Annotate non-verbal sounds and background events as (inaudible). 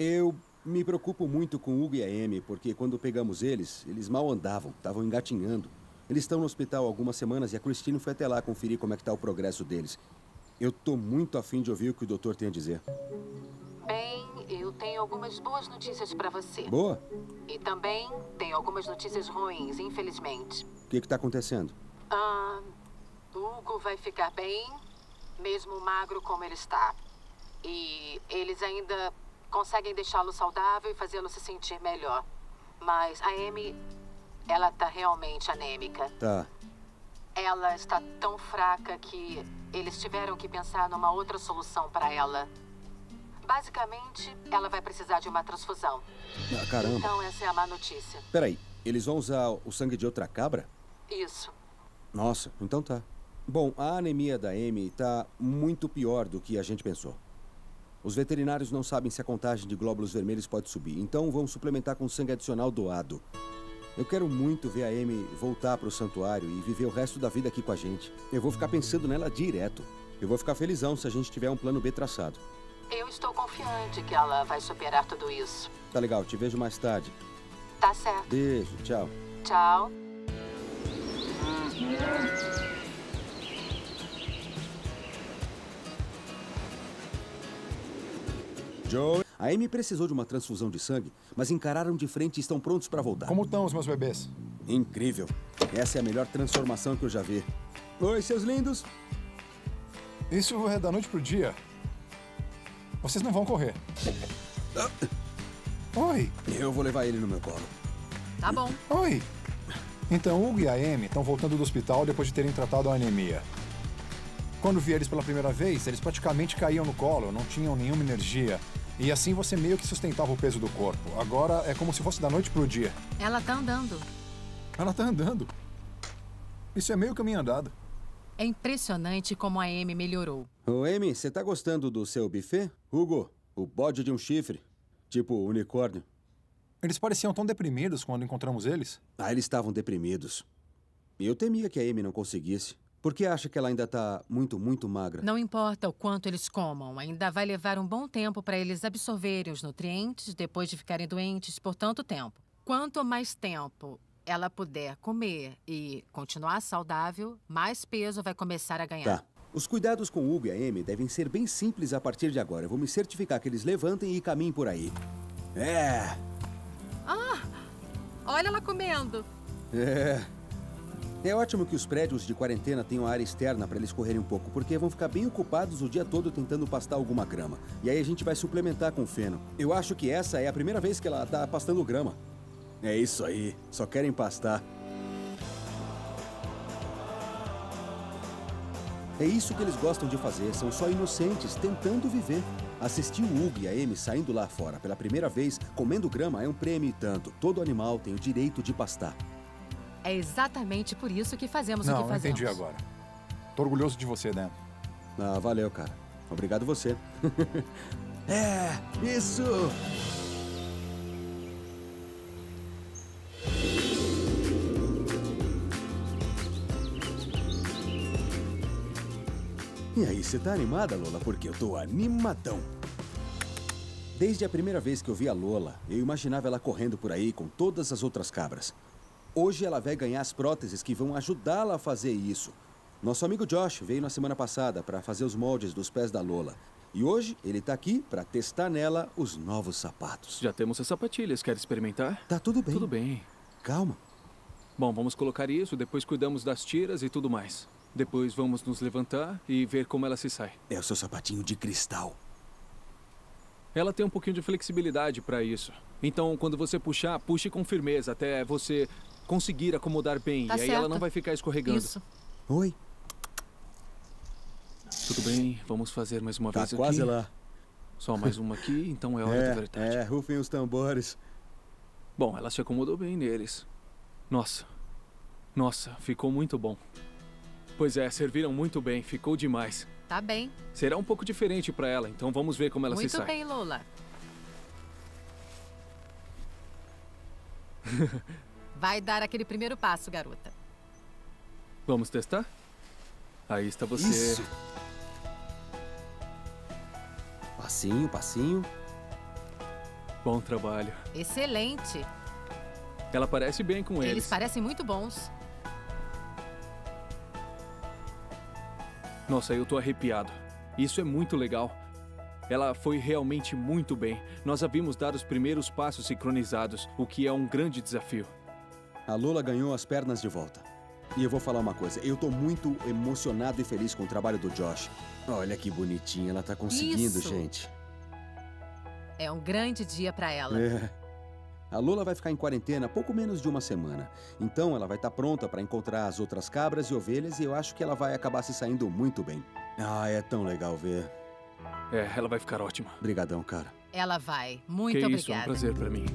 Eu me preocupo muito com o Hugo e a Amy, porque quando pegamos eles, eles mal andavam, estavam engatinhando. Eles estão no hospital há algumas semanas e a Christine foi até lá conferir como é que está o progresso deles. Eu tô muito afim de ouvir o que o doutor tem a dizer. Bem, eu tenho algumas boas notícias para você. Boa? E também tenho algumas notícias ruins, infelizmente. O que está acontecendo? Ah, Hugo vai ficar bem, mesmo magro como ele está. E eles ainda conseguem deixá-lo saudável e fazê-lo se sentir melhor. Mas a Amy, ela tá realmente anêmica. Tá. Ela está tão fraca que eles tiveram que pensar numa outra solução para ela. Basicamente, ela vai precisar de uma transfusão. Ah, caramba. Então, essa é a má notícia. Peraí, eles vão usar o sangue de outra cabra? Isso. Nossa, então tá. Bom, a anemia da Amy tá muito pior do que a gente pensou. Os veterinários não sabem se a contagem de glóbulos vermelhos pode subir, então vão suplementar com sangue adicional doado. Eu quero muito ver a Amy voltar para o santuário e viver o resto da vida aqui com a gente. Eu vou ficar pensando nela direto. Eu vou ficar felizão se a gente tiver um plano B traçado. Eu estou confiante que ela vai superar tudo isso. Tá legal, te vejo mais tarde. Tá certo. Beijo, tchau. Tchau. Joe. A Amy precisou de uma transfusão de sangue, mas encararam de frente e estão prontos para voltar. Como estão os meus bebês? Incrível. Essa é a melhor transformação que eu já vi. Oi, seus lindos. Isso é da noite pro dia. Vocês não vão correr. Oi. Eu vou levar ele no meu colo. Tá bom. Oi. Então, Hugo e a Amy estão voltando do hospital depois de terem tratado a anemia. Quando vi eles pela primeira vez, eles praticamente caíam no colo, não tinham nenhuma energia. E assim você meio que sustentava o peso do corpo. Agora é como se fosse da noite pro dia. Ela tá andando. Ela tá andando. Isso é meio caminho andado. É impressionante como a Amy melhorou. Ô, Amy, você tá gostando do seu buffet? Hugo, o bode de um chifre. Tipo unicórnio. Eles pareciam tão deprimidos quando encontramos eles. Ah, eles estavam deprimidos. Eu temia que a Amy não conseguisse. Por que acha que ela ainda tá muito, muito magra? Não importa o quanto eles comam, ainda vai levar um bom tempo para eles absorverem os nutrientes depois de ficarem doentes por tanto tempo. Quanto mais tempo ela puder comer e continuar saudável, mais peso vai começar a ganhar. Tá. Os cuidados com o Hugo e a Amy devem ser bem simples a partir de agora. Eu vou me certificar que eles levantem e caminhem por aí. É. Ah! Olha ela comendo. É. É ótimo que os prédios de quarentena tenham área externa para eles correrem um pouco, porque vão ficar bem ocupados o dia todo tentando pastar alguma grama. E aí a gente vai suplementar com feno. Eu acho que essa é a primeira vez que ela tá pastando grama. É isso aí. Só querem pastar. É isso que eles gostam de fazer, são só inocentes, tentando viver. Assistir o Hugo e a Amy saindo lá fora pela primeira vez, comendo grama, é um prêmio e tanto. Todo animal tem o direito de pastar. É exatamente por isso que fazemos não, o que fazemos. Não, entendi agora. Tô orgulhoso de você, Dan. Ah, valeu, cara. Obrigado você. (laughs) é, isso! E aí, você tá animada, Lola? Porque eu tô animadão. Desde a primeira vez que eu vi a Lola, eu imaginava ela correndo por aí com todas as outras cabras. Hoje ela vai ganhar as próteses que vão ajudá-la a fazer isso. Nosso amigo Josh veio na semana passada para fazer os moldes dos pés da Lola. E hoje ele tá aqui para testar nela os novos sapatos. Já temos as sapatilhas, quer experimentar? Tá tudo bem. Tudo bem. Calma. Bom, vamos colocar isso, depois cuidamos das tiras e tudo mais. Depois vamos nos levantar e ver como ela se sai. É o seu sapatinho de cristal. Ela tem um pouquinho de flexibilidade para isso. Então, quando você puxar, puxe com firmeza até você conseguir acomodar bem. Tá e aí certo. ela não vai ficar escorregando. Isso. Oi. Tudo bem, vamos fazer mais uma Tá vez quase aqui. lá. Só mais uma aqui, então é hora é, da verdade. É, rufem os tambores. Bom, ela se acomodou bem neles. Nossa. Nossa, ficou muito bom. Pois é, serviram muito bem, ficou demais. Tá bem. Será um pouco diferente para ela, então vamos ver como ela Muito se sai. bem, Lola. (laughs) Vai dar aquele primeiro passo, garota. Vamos testar? Aí está você. Isso. Passinho, passinho. Bom trabalho. Excelente. Ela parece bem com eles. Eles parecem muito bons. Nossa, eu tô arrepiado. Isso é muito legal. Ela foi realmente muito bem. Nós havíamos dado os primeiros passos sincronizados, o que é um grande desafio. A Lola ganhou as pernas de volta. E eu vou falar uma coisa, eu tô muito emocionado e feliz com o trabalho do Josh. Olha que bonitinha, ela tá conseguindo, Isso. gente. É um grande dia pra ela. É. A Lola vai ficar em quarentena pouco menos de uma semana. Então ela vai estar pronta para encontrar as outras cabras e ovelhas e eu acho que ela vai acabar se saindo muito bem. Ah, é tão legal ver. É, ela vai ficar ótima. Obrigadão, cara. Ela vai. Muito que obrigada. isso, é um prazer pra mim.